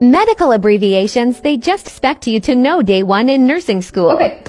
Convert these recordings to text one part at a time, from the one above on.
Medical abbreviations they just expect you to know day one in nursing school. Okay,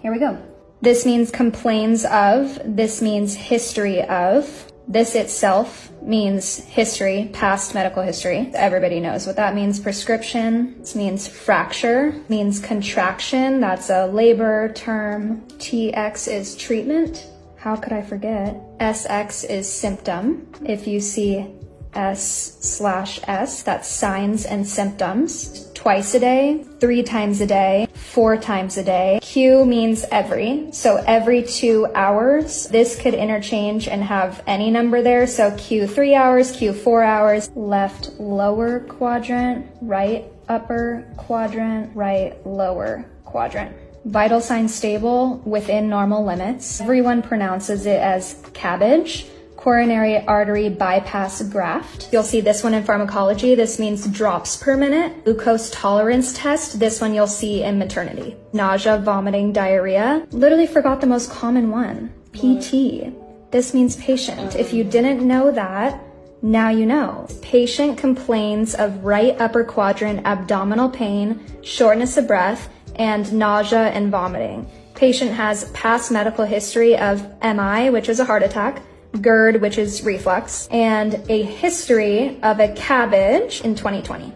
here we go. This means complains of. This means history of. This itself means history, past medical history. Everybody knows what that means. Prescription this means fracture, means contraction. That's a labor term. TX is treatment. How could I forget? SX is symptom. If you see S slash S, that's signs and symptoms. Twice a day, three times a day, four times a day. Q means every, so every two hours. This could interchange and have any number there, so Q three hours, Q four hours, left lower quadrant, right upper quadrant, right lower quadrant. Vital sign stable within normal limits. Everyone pronounces it as cabbage coronary artery bypass graft. You'll see this one in pharmacology. This means drops per minute. Glucose tolerance test. This one you'll see in maternity. Nausea, vomiting, diarrhea. Literally forgot the most common one. PT. This means patient. If you didn't know that, now you know. Patient complains of right upper quadrant abdominal pain, shortness of breath, and nausea and vomiting. Patient has past medical history of MI, which is a heart attack, GERD, which is reflux, and a history of a cabbage in 2020.